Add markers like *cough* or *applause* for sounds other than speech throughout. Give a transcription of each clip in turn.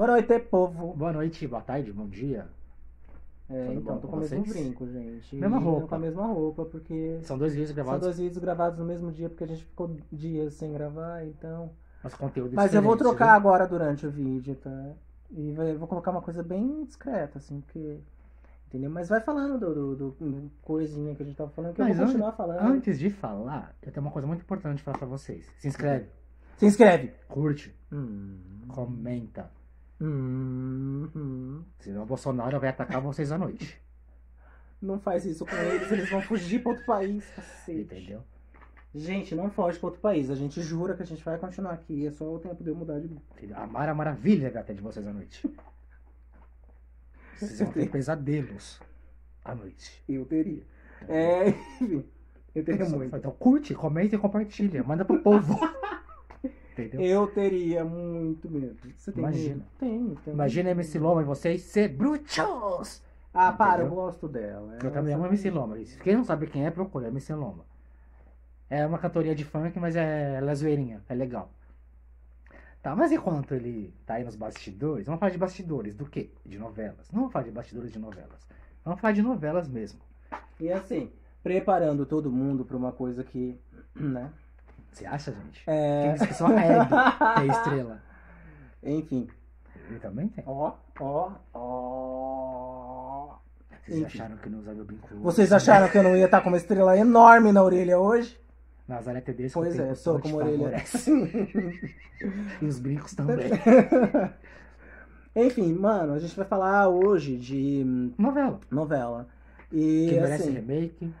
Boa noite, povo. Boa noite, boa tarde, bom dia. É, Tudo então, tô com com o mesmo brinco, gente. Mesma E roupa. Com a mesma roupa, porque São dois vídeos são gravados, dois vídeos gravados no mesmo dia, porque a gente ficou dias sem gravar, então... mas conteúdo Mas eu vou trocar viu? agora durante o vídeo, tá? E eu vou colocar uma coisa bem discreta, assim, porque... Entendeu? Mas vai falando do, do, do- coisinha que a gente tava falando, que eu Mas vou an- continuar falando. Antes de falar, eu tenho uma coisa muito importante de falar pra vocês. Se inscreve, Se inscreve! curte, Hum. comenta. Hum, hum. Senão o Bolsonaro vai atacar vocês à noite. *laughs* Não faz isso com eles, eles vão fugir pra outro país, cacete. Entendeu? Gente, não foge pra outro país. A gente jura que a gente vai continuar aqui. É só o tempo de eu mudar de. Entendeu? A Mara Maravilha vai atender vocês à noite. Vocês vão ter *laughs* pesadelos à noite. Eu teria. É, *laughs* enfim. Eu teria muito. Então curte, comenta e compartilha. Manda pro povo. Entendeu? Eu teria muito medo. Você tem Imagina. medo? Tenho, tenho. Imagina a MC Loma e vocês ser brutos. Ah, para, eu Entendeu? gosto dela. Eu também amo MC Loma. Quem não sabe quem é, procura. MC Loma. É uma cantoria de funk, mas é, ela é zoeirinha. É legal. Tá, mas enquanto ele tá aí nos bastidores, vamos falar de bastidores do quê? De novelas. Não vamos falar de bastidores de novelas. Vamos falar de novelas mesmo. E assim, preparando todo mundo pra uma coisa que, *clears throat* né? Você acha, gente? É... Quem disse que só a Hebe *laughs* é estrela? Enfim. Ele também tem. Ó, ó, ó. Vocês Enfim. acharam que não usava o brinco? Vocês acharam que eu não ia estar com uma estrela enorme na orelha hoje? Nazaré Tedesco Pois é, sou te orelha. *laughs* E os brincos também. *laughs* Enfim, mano, a gente vai falar hoje de Novela. novela. E Que merece assim, remake.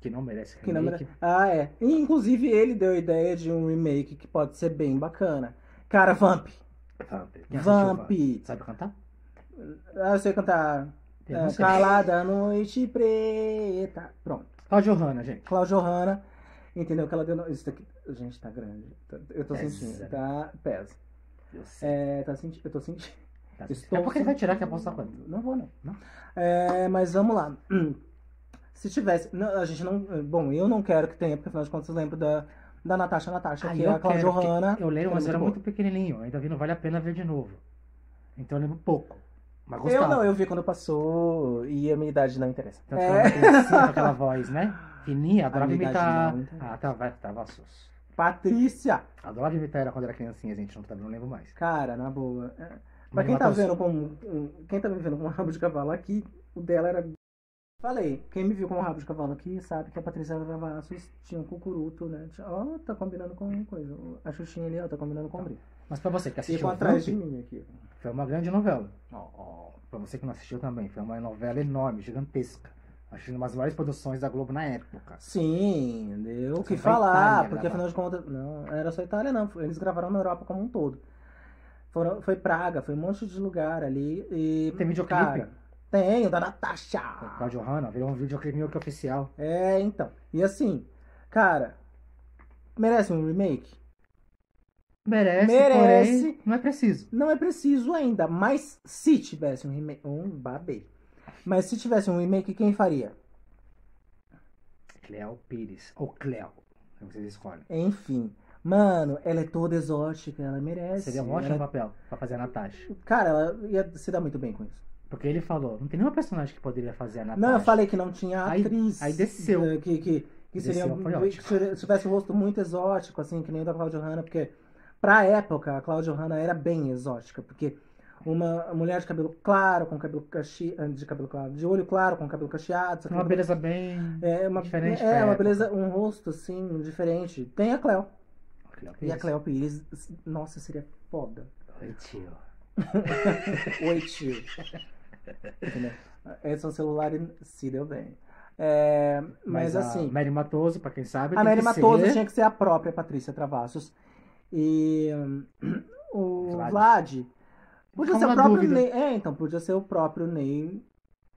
Que não merece que não remake. mere- Ah, é. E, inclusive ele deu a ideia de um remake que pode ser bem bacana. Cara, Vamp. Vamp. Vamp. Sabe cantar? Ah, eu sei cantar. É, sei. Calada Noite Preta. Pronto. Cláudio Hanna, gente. Cláudio Hanna. Entendeu que ela deu. Isso daqui. Gente, tá grande. Eu tô Pesa. sentindo. Tá. Pesa. Eu sei. É, tá sentindo. Eu tô sentindo. Tá. estou É porque ele vai tirar que sentindo. aposta quanto? Não vou, não. Não? É, mas vamos lá. Se tivesse. não, a gente não. Bom, eu não quero que tenha, porque afinal de contas eu lembro da, da Natasha Natasha, Ah, que eu é a Cláudia quero, Hanna. porque Eu lembro, que mas eu era muito muito pequenininho. Ainda vi, não vale a pena ver de novo. Então eu lembro pouco. Mas Eu gostava. não, eu vi quando passou e a minha idade não interessa. Tanto que É. criancinha, com aquela voz, né? Fininha, *laughs* adorava imitar. não. Ah, tá, vai, tava sus. Patrícia! Adorava imitar ela quando era criancinha, gente. Não, não lembro mais. Cara, na boa. É. Mas quem tá matou- vendo com. Quem tá me vendo com um rabo de cavalo aqui, o dela era. Falei, quem me viu com um rabo de cavalo aqui sabe que a Patrícia Travassos tinha um cucuruto, né? Ó, tá combinando com coisa. A Xuxinha ali, ó, tá combinando com o brinco. Mas pra você que assistiu Ficam atrás de mim aqui. foi uma grande novela. Ó, pra você que não assistiu também, foi uma novela enorme, gigantesca. Acho que uma das maiores produções da Globo na época. Sim, deu o que falar, Itália porque gravar. afinal de contas. Não, era só Itália, não. Eles gravaram na Europa como um todo. Foram, foi Praga, foi um monte de lugar ali. E, Tem videoclipe? Cara, tem, o da Natasha. Cláudio Hanna virou um que oficial. É, então. E assim, cara, merece um remake? Merece, Merece. porém, não é preciso. Não é preciso ainda, mas se tivesse um remake. Um babê. Mas se tivesse um remake, quem faria? Cleo Pires. Ou Cleo. Vocês escolhem. Enfim. Mano, ela é toda exótica, ela merece. Seria um ótimo Ela- papel pra fazer a Natasha. Cara, ela ia se dar muito bem com isso. Porque ele falou, não tem nenhum personagem que poderia fazer a Natasha. Não, eu falei que não tinha Aí- atriz. aí desceu. eh, Que, que, que seria que tivesse um rosto muito exótico, assim, que nem o da Cláudia Hanna, porque pra época a Cláudia Hanna era bem exótica, porque uma mulher de cabelo claro, com cabelo cache... de cabelo claro, de olho claro, com cabelo cacheado, Uma beleza bem. é uma diferente é uma beleza, um rosto assim diferente. Tem a Cleo. Cleo E a. Cleo Pires, nossa, seria foda. Oi, tio. *laughs* Oi, tio. *laughs* Esse é um celular e se deu bem. É, mas, a assim, Mary Matoso, pra quem sabe. a Mary Matoso ser- tinha que ser a própria Patrícia Travassos. E *clears throat* o Vlad. Vlad. Podia ser o próprio dúvida. Ney. É, então, podia ser o próprio Ney,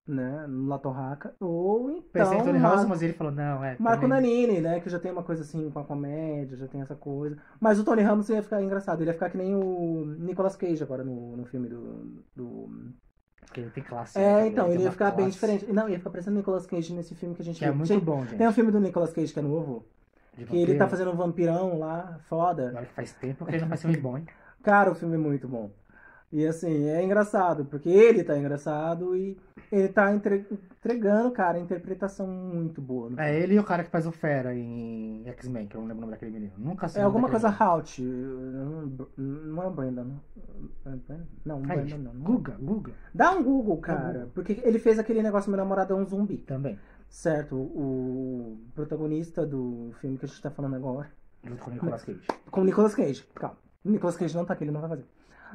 né? La Torraca. Ou então. Pensei em Tony Mar- House, mas ele falou, não, é. Marco também- Nanini, né? Que já tem uma coisa assim com a comédia, já tem essa coisa. Mas o Tony Ramos ia ficar engraçado. Ele ia ficar que nem o Nicolas Cage agora no, no filme do. do... Porque ele tem classe. né, É, cara? então, tem ele ia ficar bem classe diferente. Não, ia ficar parecendo o Nicolas Cage nesse filme que a gente Que é viu. muito Tem- bom, gente. Tem um filme do Nicolas Cage que é novo, De que ele tá vampiro. fazendo um vampirão lá, foda. Que faz tempo que ele não faz filme bom, hein? Cara, o filme é muito bom. E assim, é engraçado, porque ele tá engraçado e ele tá entre- entregando, cara, interpretação muito boa. no É ele e o cara que faz o Fera em X-Men, que eu não lembro o nome daquele menino. Nunca sei É o alguma coisa Halt. Não não é Brandon. Não, É não menino. Aí, Brandon não. não. Guga, Guga. Dá um Google, cara. Porque ele fez aquele negócio Meu Namorado é um Zumbi. Também. Certo? O protagonista do filme que a gente tá falando agora. Junto com o Nicolas Cage. Com o Nicolas Cage. Calma. O Nicolas Cage não tá aqui, ele não vai fazer.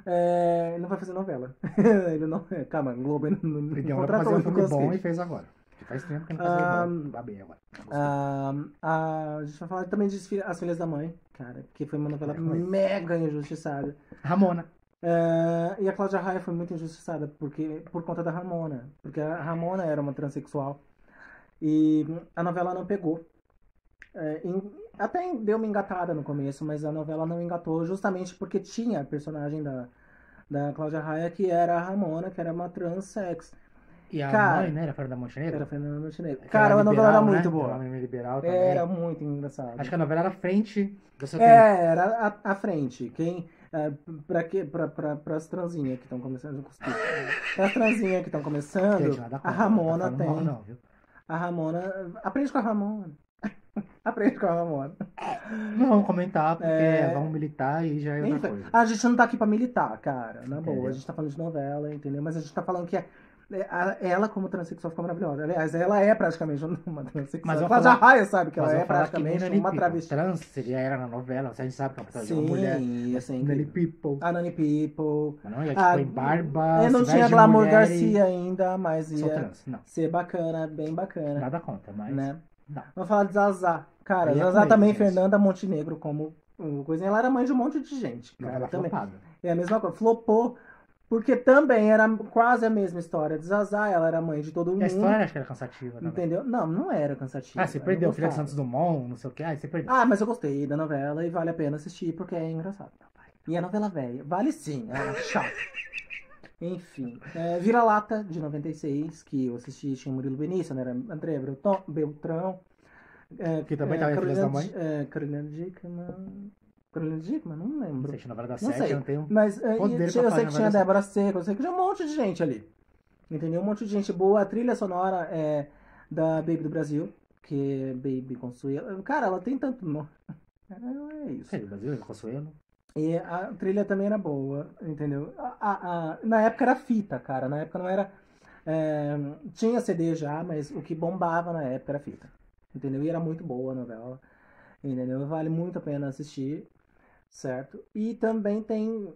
É, ele não vai fazer novela. *laughs* ele não. Calma, Globo ele não, não Ele pra contratou fazer um filme bom e fez agora. Faz tempo que não Ah, fazia um Tá bem agora. Ah, a, a gente vai falar também de As Filhas da Mãe, cara, que foi uma novela É mega injustiçada. Ramona. Ah, e a Cláudia Raia foi muito injustiçada porque, por conta da Ramona. Porque a Ramona era uma transexual. E a novela não pegou. É, em- até deu uma engatada no começo, mas a novela não engatou justamente porque tinha a personagem da, da Cláudia Raia que era a Ramona, que era uma transex. E a Cara, mãe, né? Era Fernanda Montenegro? Era a Fernanda Montenegro. Cara, era a novela era muito né? boa. Era liberal também. Era muito engraçado. Acho que a novela era frente do seu tempo. É, era a, a frente. Quem. É, pra, que, pra, pra, pras transinhas que estão começando a. Pras transinhas que estão começando, Gente, a Ramona tem. mal, não? A Ramona. Aprende com a Ramona. Aprende com a Ramona. Não vamos comentar, porque É. vamos militar e já é outra Enfim, coisa. a gente não tá aqui pra militar, cara. Na boa. Entendeu? A gente tá falando de novela, entendeu? Mas a gente tá falando que é- é, a- ela, como transexual, ficou maravilhosa. Aliás, ela é praticamente *laughs* uma transexual. Mas a eu Cláudia falar- Raia sabe que Mas ela eu é vou falar que praticamente Nani uma People. travesti. Trans seria era na novela, a gente sabe que é uma pessoa de Sim, uma mulher. ia ser Nani incrível. People. A Nani People. Mas não ia, Ah, em barba. Eu não se tinha veste de Glamour mulher Garcia ainda, mas E... Sou ia trans. Não, ser bacana, bem bacana. nada contra, mas. né? Não. Vamos falar de Zazá. Cara, Aí é Zazá com também, né? Fernanda Montenegro, como coisa. Ela era mãe de um monte de gente. Cara, Novela também. flopada. É a mesma coisa. Flopou. Porque também era quase a mesma história de Zazá. Ela era mãe de todo E mundo. a história acho que era cansativa. também. Entendeu? Não, não era cansativo. Ah, você perdeu. Filha de Santos Dumont, não sei o que. Ah, você perdeu. Ah, mas eu gostei da novela e vale a pena assistir porque é engraçado. E a novela velha. Vale sim, é chato. *laughs* Enfim. É, Vira-Lata, de 96, que eu assisti, tinha Murilo Benício, né? Era André Beltrão. Beltrão é, Que também é, tava em Filhas da Mãe. É, Carolina Dickman. Carolina Dickman? Não Não lembro. sei, se a novela da Não sei. não tenho. Mas é, tinha- eu sei que tinha. Débora Seco, eu sei que tinha um monte de gente ali. Entendeu? Um monte de gente boa. A trilha sonora é da Baby do Brasil, que é Baby Consuelo. Cara, ela tem tanto nome. *laughs* É isso. Sei, Brasil, Consuelo. E a trilha também era boa, entendeu? A- a- na época era fita, cara. Na época não era. é, tinha CD já, mas o que bombava na época era fita. Entendeu? E era muito boa a novela. Entendeu? Vale muito a pena assistir, certo? E também tem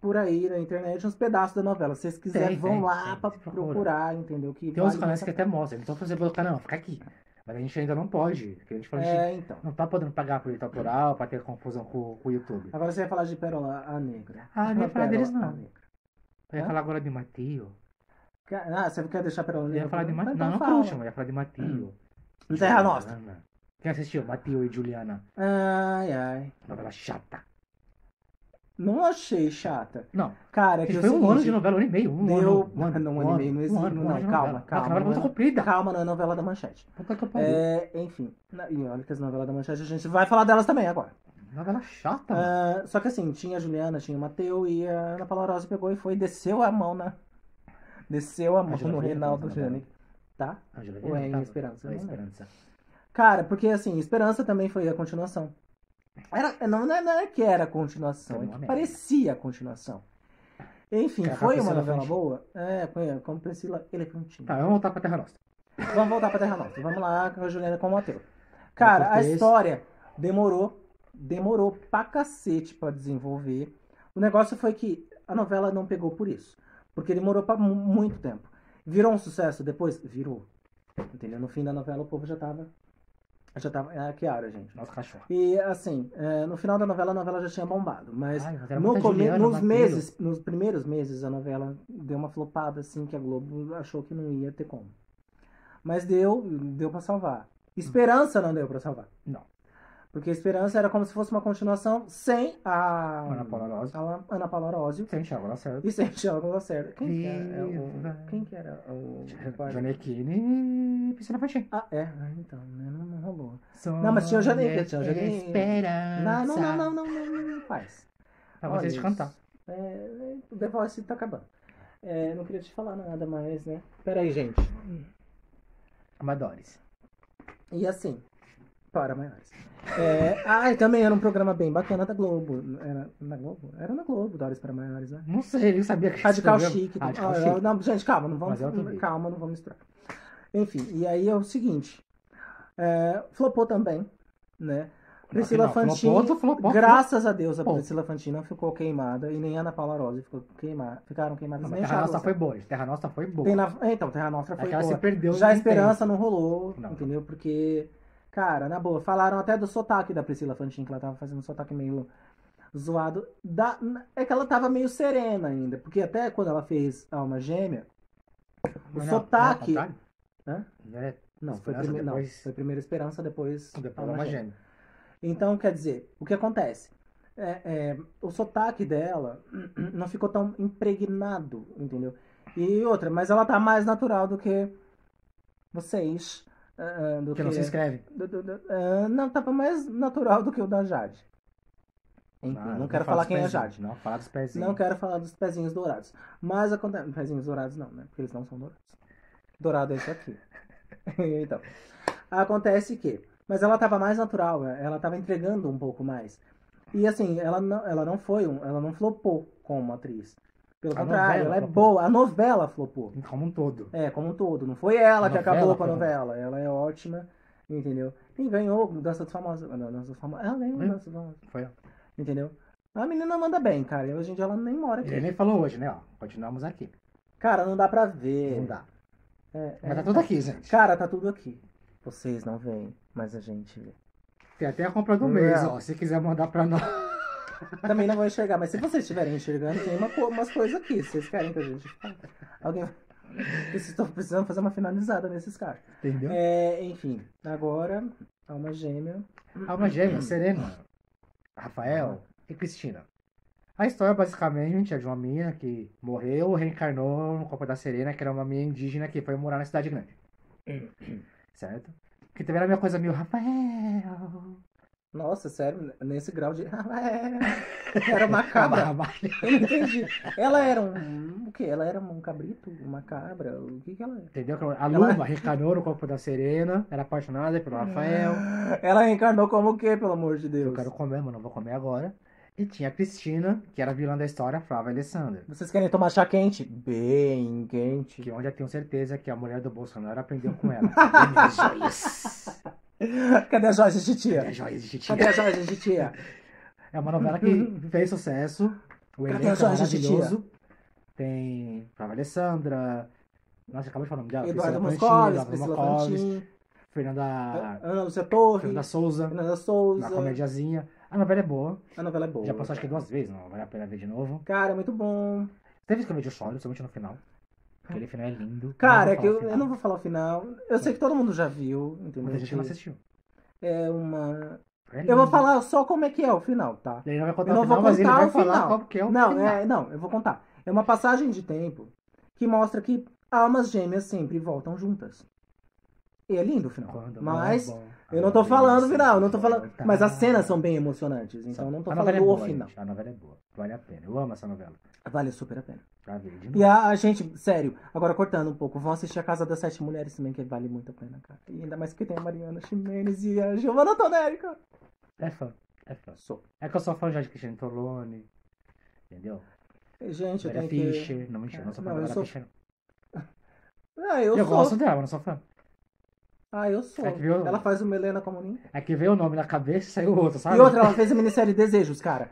por aí na internet uns pedaços da novela. Se vocês quiserem, Tem, vão tem, lá tem. pra procurar, entendeu? Que Tem uns vale canais muito que até mostram. Então você pelo canal, fica aqui. Mas a gente ainda não pode. Porque a gente pena. falou, a gente É, então. não tá podendo pagar por direito autoral pra ter confusão com, com o YouTube. Agora você vai falar de Pérola a Negra. Ah, não ia falar deles, não. Eu ia Hã? falar agora de Matio. Ah, você quer deixar Pérola Eu Negra? ia falar de Então Matio. Não, não fala. por último, eu ia falar de Matio. Terra Nostra. Juliana. Quem assistiu? Matio e Juliana. Ai, ai. Novela chata. Não achei chata. Não, Cara, é que é foi um ano de novela, um ano e meio. Um Deu- ano. Um ano, não, um um ano e ano, meio, não um existe- ano, um não, ano de calma, novela. calma, A novela é muito não. comprida. Calma, não é novela da manchete. Puta que pariu. É, enfim. E olha que as novelas da manchete a gente vai falar delas também agora. Novela chata. Ah, só que assim, tinha a Juliana, tinha o Mateu e a Ana Paula Rosa pegou e foi e desceu a mão na. Desceu a mão Angela no Vieira Reinaldo Jane. Tá? Ou é em? Esperança? É Eu não. Esperança. Cara, porque assim, Esperança também foi a continuação. Era, não, não é- não é que era a continuação, Foi é que parecia a continuação. Enfim, Era com a foi uma novela boa? É, com- como Priscila Elefantinho. Tá, vamos voltar pra Terra Nostra. Vamos voltar pra Terra Nostra. Vamos lá com a Juliana com o Mateu. Cara, a história demorou, demorou pra cacete pra desenvolver. O negócio foi que a novela não pegou por isso. Porque demorou pra mu- muito tempo. Virou um sucesso depois? Virou. Entendeu? No fim da novela o povo já tava. Já tava. É, que hora, gente? Nossa, cachorro. E assim, é, no final da novela a novela já tinha bombado. Mas Ai, no come- Juliana, nos meses, nos primeiros meses a novela deu uma flopada assim que a Globo achou que não ia ter como. Mas deu, deu para salvar. Esperança não deu pra salvar. Não. Porque Esperança era como se fosse uma continuação sem a Ana Paula Arósio. a Ana Paula Arósio Sem Thiago Lacerda. e sem Thiago Lacerda. Quem que era, é o, quem que era o Johnny e Piscina Patim. Ah, é, ah, então, né, não, não rolou. Sonha, Não, mas tinha o Janeiro, tinha o Janeiro. Esperança. Não, não, não, não, não, não, não, não faz. Pra Olha vocês isso. cantar. É, o The Voice tá acabando. É, não queria te falar nada mais, né? Pera aí, gente. Amadores. E assim, para maiores. É, ah, e também era um programa bem bacana da Globo. Era na Globo? Era na Globo, Doris para maiores, né? Não sei, eu sabia que Radical Chique. Radical Ah, Chique. Não, gente, calma, não vamos, é vídeo. calma, não vamos misturar. Enfim, e aí é o seguinte. É, flopou também, né? Priscila flopou, graças a Deus, a Pô. Priscila Fantini não ficou queimada e nem a Ana Paula Rosa ficou queimada, ficaram queimadas. Não, nem Terra Nostra foi boa. Terra Nostra foi boa. na... é, Então, Terra Nostra foi Aquela boa. se perdeu Já a Esperança tempo. não rolou, Não. entendeu? Porque, cara, na boa, falaram até do sotaque da Priscila Fantini, que ela tava fazendo um sotaque meio zoado. Da... É que ela tava meio serena ainda, porque até quando ela fez Alma Gêmea, o não, sotaque... não é ao contrário? Hã? É, Não, foi, prime... não, depois- foi primeiro Esperança, depois, depois Alma Gêmea. gêmea. Então, quer dizer, o que acontece? É, é, o sotaque dela *clears throat* não ficou tão impregnado, entendeu? E outra, mas ela tá mais natural do que vocês. Ah, do Que não se inscreve. do- do- do- ah, não, tava mais natural do que o da Jade. Enfim, Ah, não vou quero falar quem é pezinhos, Jade. Não, falar dos pezinhos. Não quero falar dos pezinhos dourados. Mas acontece. Pezinhos dourados não, né? Porque eles não são dourados. Dourado é isso aqui. *laughs* então. Acontece que. Mas ela tava mais natural, né? ela tava entregando um pouco mais. E assim, ela não, ela não foi um. Ela não flopou como atriz. Pelo A contrário, novela ela é boa. A novela flopou. Como um todo. É, como um todo. Não foi ela A que acabou com a novela. Ela é ótima, entendeu? E ganhou Dança dos Famosos. Não, Dança dos Famosos. Ela ganhou. Dança dos Famosos, Foi. entendeu? A menina manda bem, cara. E hoje em dia ela nem mora aqui. Ele nem falou hoje, né? Ó, continuamos aqui. Cara, não dá pra ver. Não dá. É, Mas é, tá tudo aqui, gente. Cara, tá tudo aqui. Vocês não veem, mas a gente vê. Tem até a compra do mês, Não. ó. Se quiser mandar pra nós. Também não vou enxergar, mas se vocês estiverem enxergando, tem uma, umas coisas aqui. Vocês querem que a gente fale. Alguém. Vocês estão precisando fazer uma finalizada nesses caras. Entendeu? É, enfim, agora, alma gêmea. Alma gêmea, Serena, Rafael e Cristina. A história basicamente é de uma menina que morreu, reencarnou no corpo da Serena, que era uma menina indígena que foi morar na cidade grande. certo? Que também era uma coisa meio Rafael. Nossa, sério, nesse grau de. *laughs* *laughs* Era uma cabra. Eu não entendi. Ela era um. O quê? Ela era um cabrito? Uma cabra? O que que ela é? Entendeu? A Luma *laughs* reencarnou no corpo da Serena, era apaixonada pelo Rafael. Ela reencarnou como o quê, pelo amor de Deus? Eu quero comer, mas não vou comer agora. E tinha a Cristina, que era a vilã da história, a Flávia Alessandra. Vocês querem tomar chá quente? Bem quente. Que onde eu tenho certeza que a mulher do Bolsonaro aprendeu com ela. *laughs* Cadê joias? A joias de titia? Cadê as joias de titia? Cadê a joias de tia? É uma novela que *laughs* fez sucesso. O Cadê elenco é de titia? maravilhoso. Tem Flávia Alessandra. Nossa, acabei de falar o nome dela. Eduardo Moscovis, Priscila Fantin, Fernanda, Ana Lúcia Torre, Fernanda Souza. Fernanda Na Souza. comediazinha. A novela é boa. A novela é boa. Já passou acho que duas vezes, não vale a pena ver de novo. Cara, é muito bom. Teve que eu vejo choro, somente no final. Aquele final é lindo. Cara, é que eu, eu não vou falar o final. Eu sei que todo mundo já viu, entendeu? Muita gente não assistiu. É uma. É Eu vou falar só como é que é o final, tá? Ele não vai contar Eu não o final, vou mas contar vai o final. qual que é o Não, final. é, não, eu vou contar. É uma passagem de tempo que mostra que almas gêmeas sempre voltam juntas. E é lindo o final. Quando Mas é eu não tô falando final, não tô falando. Mas as cenas são bem emocionantes, então eu não tô a falando é o final. gente, A novela é boa. Vale a pena. Eu amo essa novela. Vale super a pena. Pra ver de E a, a gente, sério, agora cortando um pouco, vão assistir a Casa das Sete Mulheres também, que vale muito a pena, cara. E ainda mais que tem a Mariana Ximenes e a Giovanna Tonelli, cara. É fã. É fã. Sou. É que eu sou fã já de Cristiane Tolone. Entendeu? Gente, eu Vera tenho Fischer. Não, mentira, não sou fã Não, da Vera sou- Fischer. não. que... Ah, eu, Eu, sou. gosto dela, mas não sou fã. Ah, eu sou. É que viu- Ela faz uma Helena Comunim. É que veio o nome na cabeça e saiu outro, sabe? E outra, ela fez a minissérie Desejos, cara.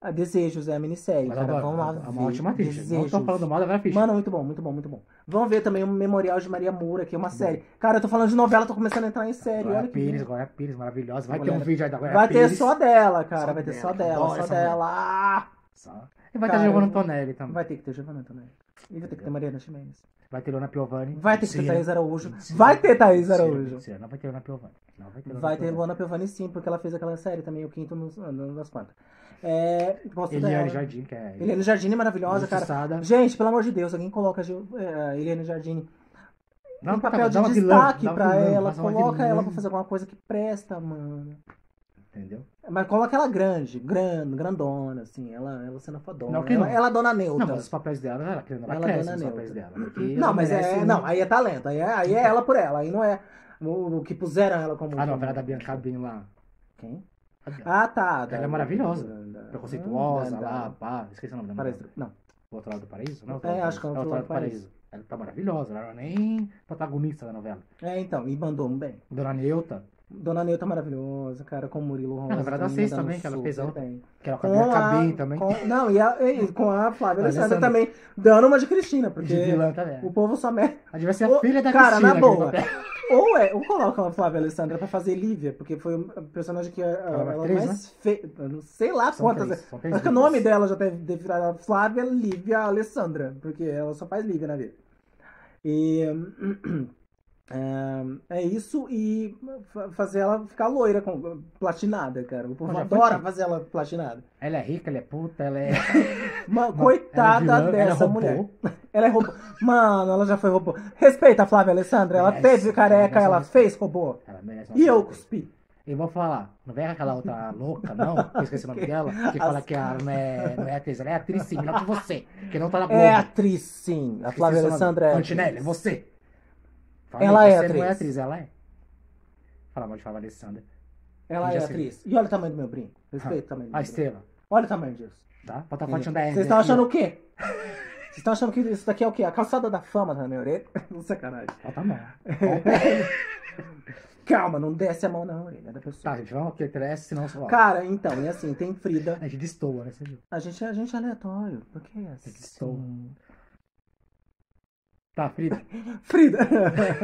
A Desejos é a minissérie, Mas cara. Vão lá é ver. uma ótima atriz. Não Desejos. tô falando mal da Vera Fischer. Mano, muito bom, muito bom, muito bom. Vamos ver também o Memorial de Maria Moura, que é uma série. Cara, eu tô falando de novela, tô começando a entrar em série. Glória Olha que Pires. Glória Pires, maravilhosa. Vai ter um vídeo aí da Glória Vai ter Pires. só dela, cara. Só vai ter só dela, adoro só essa dela. Ah! Só. E vai ter Cara, Giovanna eu- Tonelli também. Vai ter que ter Giovanna também. E vai ter que ter Mariana Ximenes. Vai ter Luana Piovani. Vai ter Mentira. Thaís Araújo. Mentira. Vai ter Thaís Araújo. mentira. Não vai ter Luana Piovani. Não vai ter Luana Vai ter Piovani. Luana Piovani sim, porque ela fez aquela série também, o quinto nos, no, das quantas. É, gosto Eliane dela. Jardim, que é. Eliane Jardim é maravilhosa, cara. injustiçada. Gente, pelo amor de Deus, alguém coloca é, Eliane Jardim Dá um papel de uma vilã, destaque uma pra vilã, ela, coloca vilã. ela pra fazer alguma coisa que presta, mano. Entendeu? Mas coloca ela grande, grande, grandona, assim, ela, ela sendo fodona. Não, que ela, não. ela é dona neutra. Não, mas os papéis dela, ela, querendo, ela, Ela cresce dona os neutra. papéis dela. Não, ela mas merece é. um- Não, aí é talento. Aí é, aí é ela por ela. Aí não é o, o que puseram ela como. A novela da Bianca Bin lá. Quem? A. Ah, tá. da- Ela é maravilhosa. da- da- Preconceituosa da- da- lá, pá. Esqueci o nome da Parece- novela. Não. O Outro Lado do Paraíso? Não, É, acho que é Paraíso. Outro Lado do Paraíso. Ela tá maravilhosa, ela não era nem protagonista da novela. É, então, e mandou um bem. Dona Neuta, Dona Neuta maravilhosa, cara, com o Murilo Rosa. É, na ela também fez mandando também, que ela fez a bem. que era com a a, também. com- não, e, a- e com a Flávia A Alessandra também, dando uma de Cristina, De porque vilã também. o povo só mete. Ela devia ser a filha da cara, Cristina. na aquele boa. Ou é, ou coloca a Flávia Alessandra pra fazer Lívia, porque foi o personagem que a- Ela é ela atriz, mais fez. Sei lá São quantas. três, três Acho que o nome dela já deve virar Flávia Lívia Alessandra, porque ela só faz Lívia na vida. E. É, é isso e fa- fazer ela ficar loira, com, platinada, cara. O povo foi adora fazer ela platinada. Ela é rica, ela é puta, ela é. *laughs* Uma, Não, coitada ela é vilã, ela é dessa mulher. Ela é robô. Mano, ela já foi robô. Respeita a Flávia Alessandra. Ela Merece, teve careca, ela respeito. fez robô. Ela E eu cuspi. E vou falar, não vem aquela outra *laughs* louca, não, que eu esqueci o nome dela, que fala que ela não é, não é atriz, ela é atriz sim, melhor que você, que não tá na Globo. É atriz, sim. A Flávia. Alessandra é. Antinelli, atriz. você. Falei, Ela é você não é atriz. atriz, ela é. Fala mal de Flávia Alessandra. Ela é atriz. E olha o tamanho do meu brinco. Respeita o tamanho do A meu brinco. estrela, Olha o tamanho disso. tá? Bota a fotinho da Vocês estão achando o quê? Vocês estão achando que isso daqui é o quê? A calçada da fama tá na minha orelha? *laughs* Não sacanagem. Bota a mão. *laughs* Calma, não desce a mão na orelha da pessoa. Tá, gente, vamos que cresce, senão só. Cara, então, e assim, tem Frida. A gente destoa, né? Você viu? A gente, a gente é aleatório. Por que que estou. Tá, Frida. *laughs* Frida.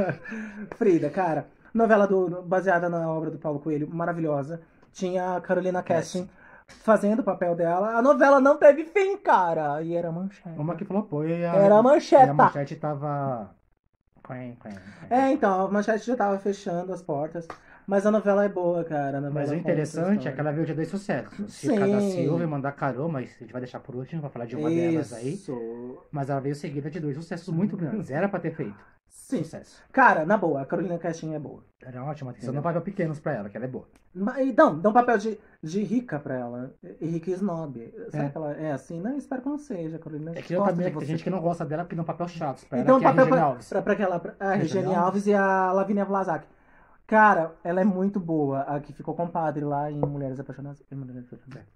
*laughs* Frida, cara. Novela do, baseada na obra do Paulo Coelho, maravilhosa. Tinha a Carolina Casting fazendo o papel dela. A novela não teve fim, cara. E era manchete. Uma que falou pô e a. Era E a manchete tava. É, então, a manchete já tava fechando as portas. Mas a novela é boa, cara. Mas o interessante é que ela veio de dois sucessos. Sim. Chica da Silva e Mandar Carô, mas a gente vai deixar por último pra falar de uma delas aí. Isso. Mas ela veio seguida de dois sucessos muito grandes. Era pra ter feito. Sim. Sucesso. Cara, na boa, a Carolina Casting é boa. Era ótima atenção. Não papel pequenos pra ela, que ela é boa. Mas, não, dá um papel de, de rica pra ela. E rica e snob. Será É. que ela é assim? Não, espero que não seja. A Carolina É que eu também, de tem gente que não gosta dela porque dão papel chato pra Então, ela, que é a papel Regina pra, Alves. pra, pra aquela. pra- a Regina Alves e a Lavínia Vlasak. Cara, ela é muito boa. A que ficou compadre lá em Mulheres Apaixonadas. em Mulheres Apaixonadas.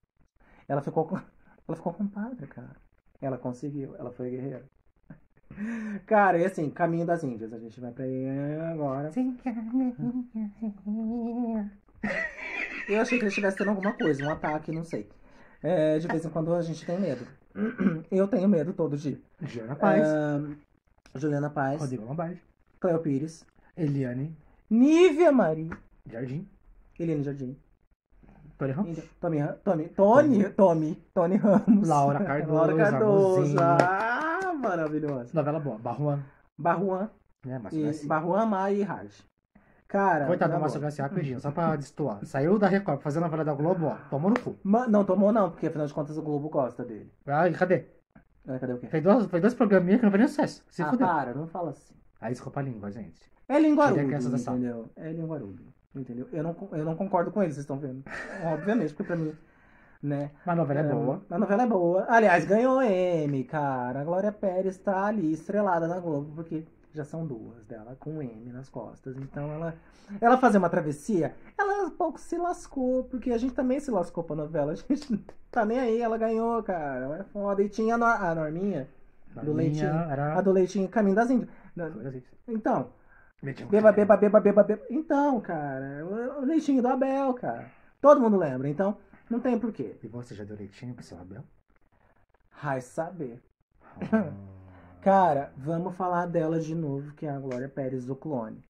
Ela ficou com. *laughs* Ela ficou compadre, cara. Ela conseguiu. Ela foi guerreira. *laughs* Cara, e assim, Caminho das Índias. A gente vai pra aí agora. Eu achei que ele estivesse tendo alguma coisa, um ataque, não sei. É, de vez em quando a gente tem medo. *clears throat* Eu tenho medo todo dia. Giana Paz, Juliana Paz, Rodrigo Lombardi, Cleo Pires, Eliane Nívia Maria, Jardim, Eliane Jardim, Tony Ramos, Tommy, Ra- Tommy, Tony, Tommy, Tony Ramos, Laura Cardoso, *laughs* Laura Cardoso, ah, maravilhosa. Novela boa. Barruan, Barruan, né? Márcio e, Garcia. Barruan, Mai e Raj. Cara, Coitado na do Márcio. Garcia, rapidinho, só pra *laughs* destoar. Saiu da Record pra fazer a novela da Globo, ó. Tomou no cu. Ma- não, tomou não, porque afinal de contas o Globo gosta dele. Ai, cadê? Ah, cadê o quê? Fez dois, fez dois programinhas que não fez nem sucesso. Se ah, fudeu. para, não fala assim. Aí desculpa a língua, gente. É linguarudo, a criança da sala. entendeu? É linguarudo, entendeu? Eu não, eu não concordo com ele, vocês estão vendo. Obviamente, porque pra mim, né? Mas a novela é boa. A novela é boa. Aliás, ganhou M, cara. A Glória Pérez tá ali estrelada na Globo, porque já são duas dela com M nas costas. Então ela, ela fazer uma travessia, ela um pouco se lascou, porque a gente também se lascou pra novela. *laughs* A gente não tá nem aí, ela ganhou, cara. Ela é foda. E tinha a, Nor- a Norminha, do Minha Leitinho. Era... a do Leitinho Caminho das Índias. Então. Beba, beba, beba, beba, beba. Então, cara, o leitinho do Abel, cara. Todo mundo lembra, então não tem porquê. E você já deu leitinho pro seu Abel? Vai saber. Ah, *laughs* Cara, vamos falar dela de novo, que é a Glória Pérez do clone.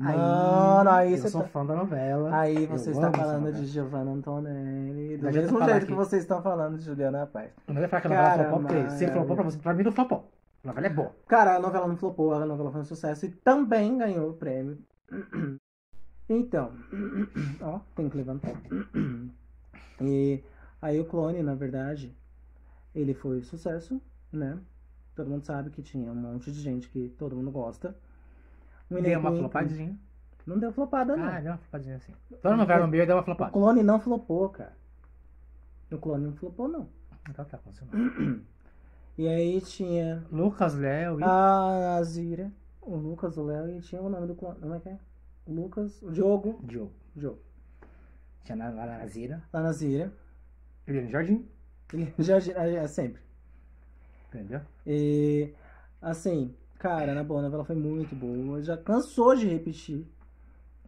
Aí, Mano, aí eu você sou tá... fã da novela. Aí Eu você está falando de Giovanna Antonelli, do mesmo jeito que- que vocês estão falando de Juliana Paz. Eu não ia falar que a novela Cara, flopou, porque se mas- flopou pra você, pra mim não flopou. A novela é boa. Cara, a novela não flopou, a novela foi um sucesso e também ganhou o prêmio. *clears throat* Então, *clears throat* ó, tem que levantar. *clears throat* E aí o clone, na verdade, ele foi sucesso, né? Todo mundo sabe que tinha um monte de gente que todo mundo gosta. Um Deu uma flopadinha. Não deu flopada, não. Ah, deu uma flopadinha assim. Toda novela no meio deu uma o flopada. clone não flopou, cara. O clone não flopou, não. Então tá, funcionou. E aí tinha Lucas, Léo e... a Azira, o Lucas, o Léo, e tinha o nome do. Como é que é? O Lucas, o Diogo. Diogo. Diogo. Tinha lá na Zira. Lá na Zira. Eliane Jardim. Ele já, já, já- sempre. Entendeu? E assim, cara, na boa, a novela foi muito boa. Já cansou de repetir.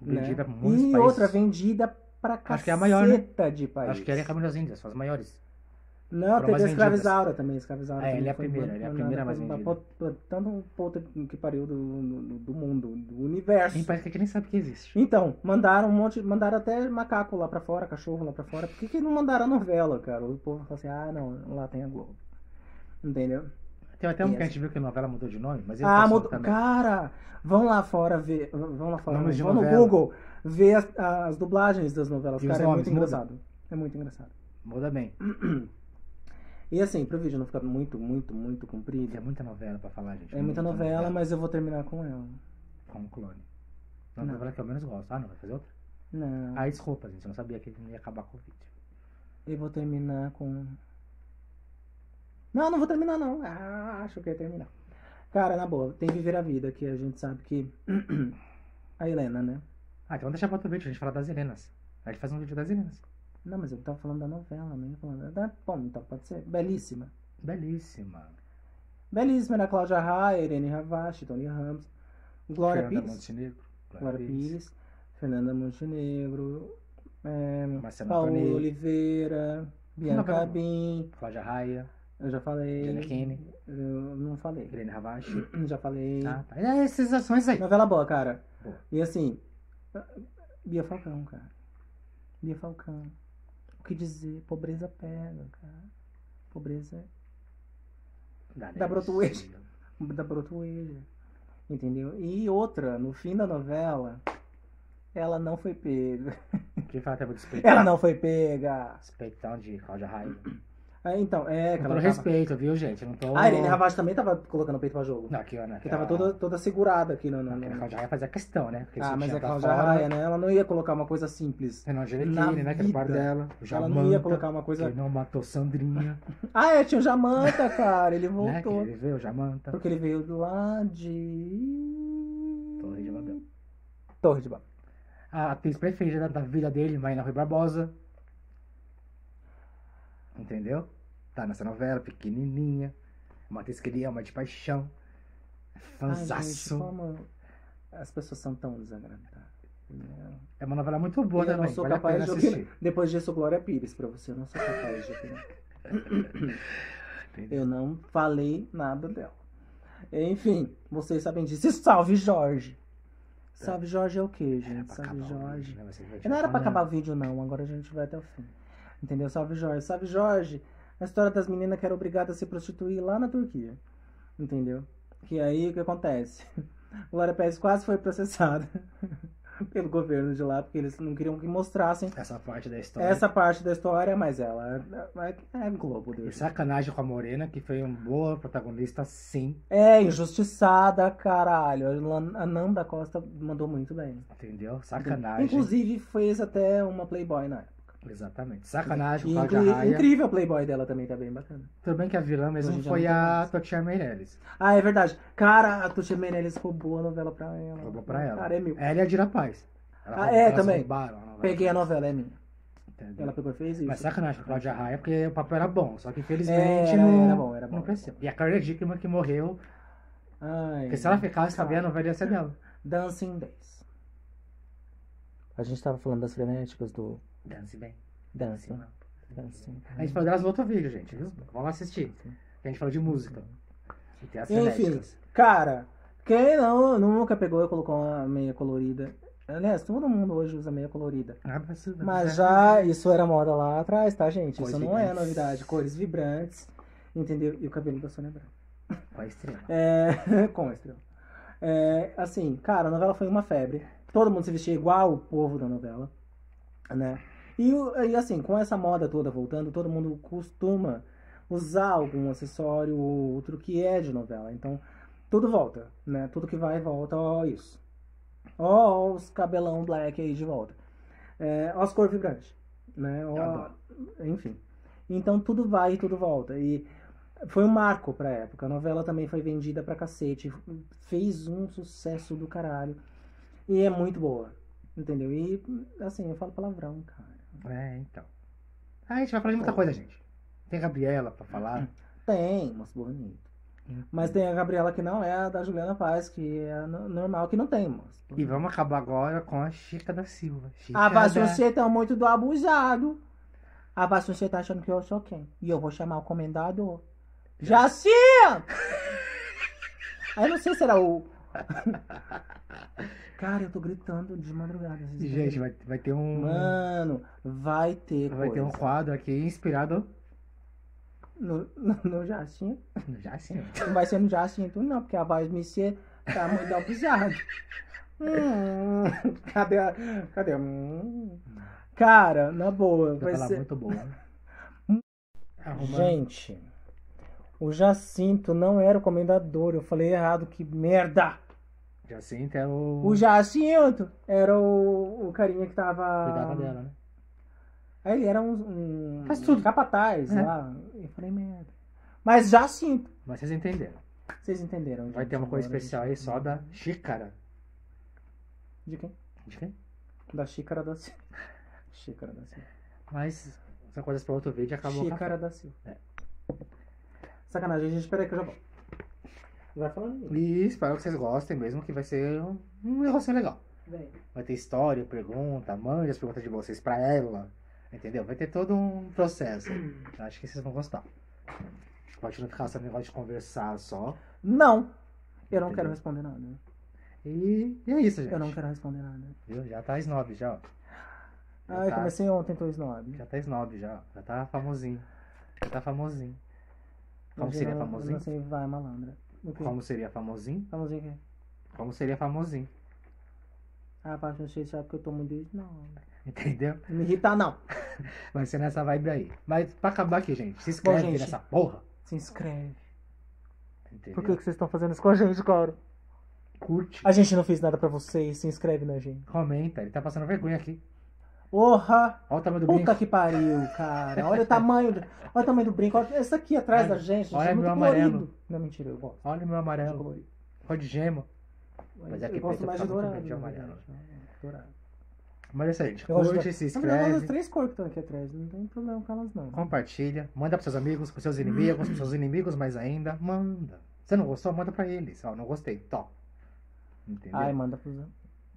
né? Vendida pra muitos E países. outra, vendida pra caceta Acho que é a maior, né? de país. Acho que ela é Caminho das Índias, são as maiores. Não, teve a. Escravizaura também. Escravizaura É, também ele é a primeira, ele é a primeira mais vendida. Tanto puta que pariu do, do, do mundo, do universo. Nem parece que nem sabe que existe. Então, mandaram um monte, mandaram até macaco lá pra fora, cachorro lá pra fora. Por que, que não mandaram a novela, cara? O povo falou assim, ah, não, lá tem a Globo. Entendeu? Tem até um E que a gente viu que a novela mudou de nome, mas ele Ah, mudou. também. Cara, vão lá fora ver. Vão lá fora. Nomes de vão no novela. Google ver as, as dublagens das novelas. E Cara, é muito mudam. engraçado. É muito engraçado. Muda bem. *clears throat* E assim, pro vídeo não ficar muito, muito, muito comprido. É muita novela pra falar, gente. É muita novela, mas eu vou terminar com ela. Com o clone. Uma Não. novela que eu menos gosto. Ah, não, vai fazer outra? Não. Ah, desculpa, gente. Eu não sabia que ele ia acabar com o vídeo. Eu vou terminar com. Não, não vou terminar, não. Ah, acho que ia terminar. Cara, na boa, tem Viver a Vida, que a gente sabe que. *clears throat* a Helena, né? Ah, então deixa pra outro vídeo, a gente fala das Helenas. A gente faz um vídeo das Helenas. Não, mas eu tava falando da novela, não ia falando. Da... Bom, então pode ser. Belíssima. Belíssima. Belíssima era Cláudia Raia, Irene Ravache, Tony Ramos, Glória Fernanda Pires. Montenegro. Glória Pires, Fernanda Montenegro, é, Paulo. Oliveira, Bianca. Bin, Cláudia Raia. eu já falei. Giannichini. Eu não falei. Irene Ravache. *clears throat* Já falei. Ah, tá. É essas ações aí. Novela boa, cara. Boa. E assim, Bia Falcão, cara. Bia Falcão. O que dizer? Pobreza pega, cara. Pobreza Da, Da Broadway. da brotoeira. Entendeu? E outra, no fim da novela, ela não foi pega. Quem fala até vou despeito. Ela não foi pega. Respeitão de Cláudia Raia. Ah, então, é, Com todo tava... respeito, viu, gente? Não tô. A Irene Ravache também tava colocando o peito pra jogo. Não, aqui, ó, né? Que tava toda, toda segurada aqui no... no, Aqui, a no... Cláudia Raia fazia questão, né? Porque Ah, mas tinha a pra Cláudia fora, Raia, né? Ela não ia colocar uma coisa simples. Renan Na Angeliquini, né? Que era o par vida. dela. O Ela Jamanta, não ia colocar uma coisa... Que não matou Sandrinha. *laughs* Ah, é, tinha o Jamanta, cara. Ele *laughs* né? Voltou. ele veio, o Jamanta. Porque ele veio lá de... Torre de Babel. Torre de Babel. A atriz preferida da vida dele, Marina Rui Barbosa. Entendeu? Tá nessa novela, pequenininha. Uma atriz que ele ama de paixão. Ai, gente, Fanzaço. como as pessoas são tão desagradáveis. É uma novela muito boa eu não sou Vale capaz de opinar. Depois disso, Glória Pires pra você. Eu não sou capaz de opinar. *coughs* Eu não falei nada dela. Enfim, vocês sabem disso. E salve Jorge. Salve Jorge é o Era gente? Salve Jorge. vídeo, né? Não era pra acabar o vídeo, não. Agora a gente vai até o fim. Entendeu? Salve Jorge. Salve Jorge. A história das meninas que eram obrigadas a se prostituir lá na Turquia. Entendeu? Que aí o que acontece? *laughs* Glória Pérez quase foi processada *laughs* pelo governo de lá, porque eles não queriam que mostrassem Essa parte da história. essa parte da história, mas ela é, é Globo. E Deus. sacanagem com a Morena, que foi uma boa protagonista, sim. É, injustiçada, caralho. A Nanda Costa mandou muito bem. Entendeu? Sacanagem. Inclusive fez até uma Playboy na época. Exatamente. Sacanagem com Cláudia Raia. incrível Playboy dela também, tá bem bacana. Tudo bem que a vilã mesmo Hoje foi a. Totia Meirelles. Ah, é verdade. Cara, a Tutia Meirelles roubou a novela pra ela. Roubou pra ela. Cara, é meu. Ela e a Dira Paz. Ela- Ah, é, também. roubaram a novela. Peguei a novela, é minha. Entendeu? Ela pegou e fez isso. Mas sacanagem com a Cláudia Raia, porque o papel era bom. Só que infelizmente É, era- não, era bom, era bom, não era cresceu. E a Carla Dickman que morreu. Ai, Porque se ela ficasse, sabia, a novela ia ser dela. Dancing Days. A gente tava falando das frenéticas do Dance bem. Dancing. Dancing. A gente falou delas no outro vídeo, gente. Viu? Vamos assistir. A gente falou de música. E tem as Enfim, cara, quem não, nunca pegou e colocou uma meia colorida. Aliás, todo mundo hoje usa meia colorida. Abraço, Mas já isso era moda lá atrás, tá, gente? Cores isso não é novidade. Cores vibrantes, entendeu? E o cabelo da Sônia Abrão. Com a estrela. É, *laughs* com a estrela. É, assim, cara, a novela foi uma febre. Todo mundo se vestia igual o povo da novela, né? E, e assim, com essa moda toda voltando, todo mundo costuma usar algum acessório ou outro que é de novela. Então, tudo volta, né? Tudo que vai volta a isso. Ó, os cabelão black aí de volta. É, ó as cores vibrantes. Né? Ó, enfim. Então tudo vai e tudo volta. E foi um marco pra época. A novela também foi vendida pra cacete. Fez um sucesso do caralho. E é muito boa. Entendeu? E assim, eu falo palavrão, cara. É, então. Ah, a gente vai falar de muita coisa, gente. Tem a Gabriela pra falar. *clears throat* Tem, moço bonito. Mas tem a Gabriela que não é a da Juliana Paz, que é no- normal que não tem, moço. E vamos acabar agora com a Chica da Silva. Chica A da... você tá muito do abusado. A você tá achando que eu sou quem? E eu vou chamar o comendador. Jacinto! Aí *laughs* não sei se era o. *laughs* Cara, eu tô gritando de madrugada. Gente, vai, vai ter um. Mano, vai ter vai ter um coisa. quadro aqui inspirado No, no, no Jacinto. no Jacinto. *laughs* Não vai ser no Jacinto, não, porque a voz me ser tá muito abusada. *laughs* Hum, cadê a. Cadê? Hum. Cara, na boa, vai ser. muito boa. Gente, o Jacinto não era o comendador. Eu falei errado, que merda! Jacinto é o. O Jacinto era o, o carinha que tava. Cuidava dela, né? Aí ele era um, um Faz tudo. capataz É. lá. Eu falei merda. Mas Jacinto. Mas vocês entenderam. Vocês entenderam? Vai gente, ter uma coisa especial aí só da xícara. De quem? De quem? Da xícara da Silva. *laughs* Xícara da Silva. Mas são coisas pra outro vídeo e acabou Xícara da Silva. É. Sacanagem, gente. Espera aí que eu já volto. Vai falando. E espero que vocês gostem mesmo, que vai ser um, um negocinho legal. Vem. Vai ter história, pergunta, mande as perguntas de vocês pra ela. Entendeu? Vai ter todo um processo. Eu acho que vocês vão gostar. Pode não ficar só negócio de conversar só. Não. Eu não Entendeu? quero responder nada. E, e é isso, gente. Eu não quero responder nada. Viu? Já tá snob já. Já Ai, tá, comecei ontem, tô snob. Já tá snob já. Já tá famosinho. Já tá famosinho. Como seria famosinho? não sei, vai, malandra. O quê? Como seria famosinho? Famosinho o quê? Como seria famosinho? Ah, Paixão, você sabe que eu tô muito snob. Entendeu? Não me irrita, não. *laughs* Vai ser nessa vibe aí. Mas pra acabar aqui, gente, se inscreve gente. nessa porra. Se inscreve. Entendeu? Por que, que vocês estão fazendo isso com a gente, cara? Curte. A gente não fez nada pra vocês. Se inscreve na gente. Comenta. Ele tá passando vergonha aqui. Porra! Olha o tamanho do Puta brinco. que pariu, cara. Olha o tamanho do, olha o tamanho do brinco. Olha esse aqui atrás Olha- da gente. olha é muito meu amarelo. colorido. Não, mentira, eu gosto. Olha o meu amarelo. Cor de gema. Mas aqui eu gosto preto mais dourado. de na amarelo. verdade. Dourado. Mas é isso aí, gente. Curte, de- se verdade, eu gosto inscreve. três cores que estão aqui atrás. Não tem problema com elas, não. Compartilha. Manda pros seus amigos, pros seus inimigos, pros seus inimigos mais ainda. Manda. Você não gostou? Manda pra eles. Ó, não gostei. Tó. Entendeu? Ai, manda pros...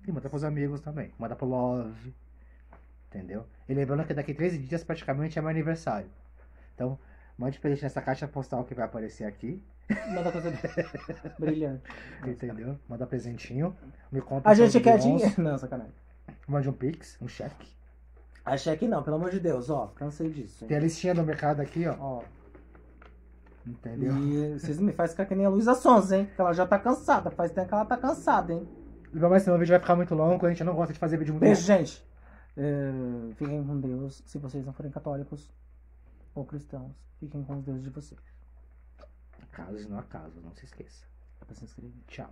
E manda pros amigos também. Manda pro Love. Entendeu? E lembrando que daqui 13 dias praticamente é meu aniversário. Então, mande pra gente nessa caixa postal que vai aparecer aqui. Manda coisa *laughs* brilhante. Entendeu? Manda presentinho. Me conta A gente quer dinheiro. Não, sacanagem. Mande um pix, um cheque. A cheque não, pelo amor de Deus, ó. Cansei disso. Tem a listinha do mercado aqui, ó. Ó. Entendeu? E vocês me fazem ficar que nem a Luísa Sonza, hein? Que ela já tá cansada. Faz tempo que ela tá cansada, hein? Mas senão o vídeo vai ficar muito longo. A gente não gosta de fazer vídeo muito Beijo, longo. gente. Fiquem com Deus. Se vocês não forem católicos ou cristãos, fiquem com os deuses de vocês. Casos não acaso, não se esqueça. É pra se inscrever. Tchau.